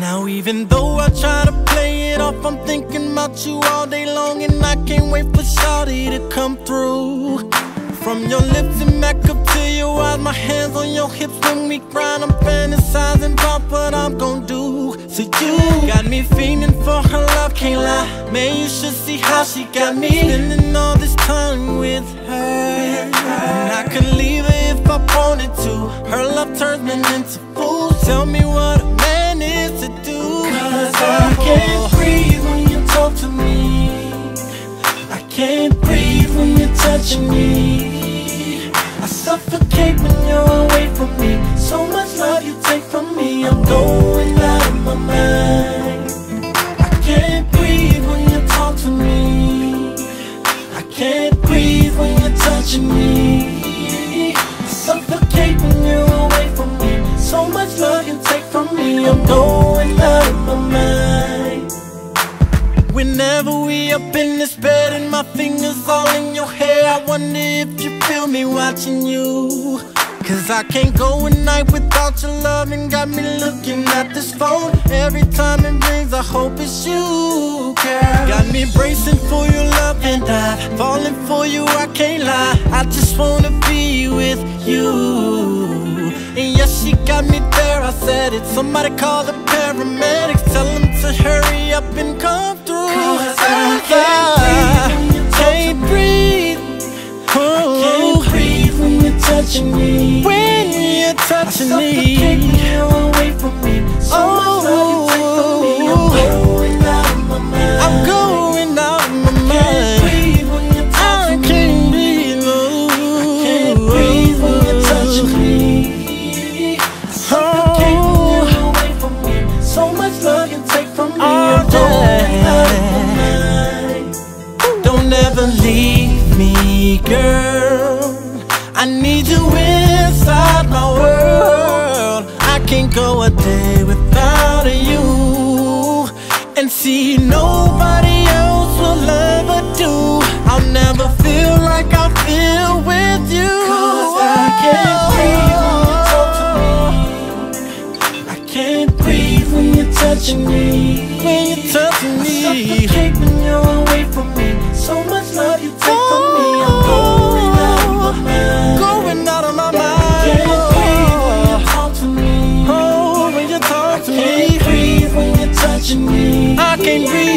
Now even though I try to play it off, I'm thinking about you all day long And I can't wait for Shawty to come through. From your lips and back up to your eyes My hands on your hips when we grind. I'm fantasizing about what I'm gon' do. So you got me feeling for her love, can't lie. Man, you should see how she got me. Spending all this time with her. And I could leave her if I wanted to. Her love turns me into fools. Tell me touching me. I suffocate when you're away from me. So much love you take from me I'm going out of my mind. I can't breathe when you talk to me. I can't breathe when you're touching me. I suffocate when you're away from me. So much love you take from me I'm going I if you feel me watching you. Cause I can't go a night without your love And got me looking at this phone. Every time it rings I hope it's you, girl. Got me bracing for your love and I Falling for you, I can't lie. I just wanna be with you. And yes, she got me there, I said it. Somebody call the paramedics. Tell them to hurry up and come me when you're away from me. So oh, much you take from me. I'm going out of my mind. I'm going out of my mind can't breathe when touching me. I can't breathe, I can't breathe when you're touching me. I oh. when you're away from me. So much love you take from me I'm going out of my mind. Don't ever leave me, girl. I need you inside my world Can't go a day without you. And see nobody else will ever do. I'll never feel like I feel with me.